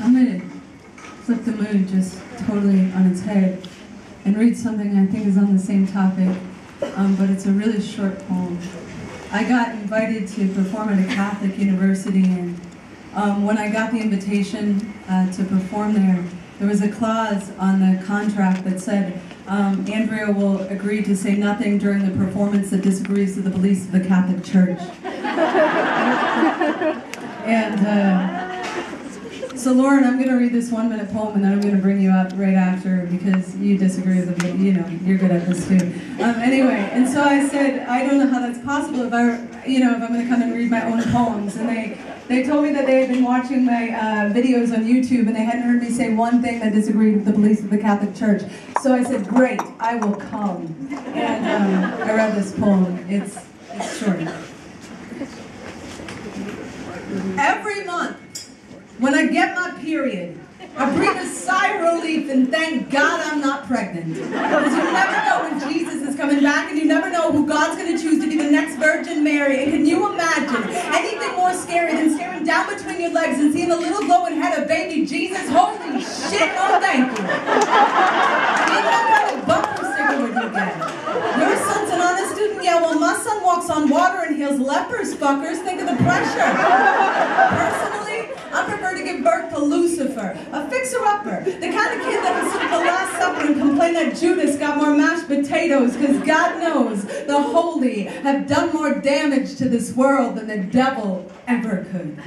I'm going to flip the mood just totally on its head and read something I think is on the same topic, um, but it's a really short poem. I got invited to perform at a Catholic university, and um, when I got the invitation uh, to perform there, there was a clause on the contract that said um, Andrea will agree to say nothing during the performance that disagrees with the beliefs of the Catholic Church. and uh, so, Lauren, I'm going to read this one minute poem and then I'm going to bring you up right after because you disagree with it. You know, you're good at this too. Um, anyway, and so I said, I don't know how that's possible if I, you know, if I'm going to come and read my own poems. And they, they told me that they had been watching my uh, videos on YouTube and they hadn't heard me say one thing that disagreed with the beliefs of the Catholic Church. So I said, great, I will come. And um, I read this poem. It's, it's short. Every month, when I get my period, I breathe a sigh of relief and thank God I'm not pregnant. Because you never know when Jesus is coming back and you never know who God's going to choose to be the next Virgin Mary. And can you imagine anything more scary than staring down between your legs and seeing the little glowing head of baby Jesus? Holy shit, no thank you. Would you? Your son's an honest student? Yeah, well, my son walks on water and heals lepers, fuckers. Think of the pressure. Personally, I prefer to give birth to Lucifer, a fixer-upper, the kind of kid that sit at the Last Supper and complain that Judas got more mashed potatoes, because God knows the holy have done more damage to this world than the devil ever could.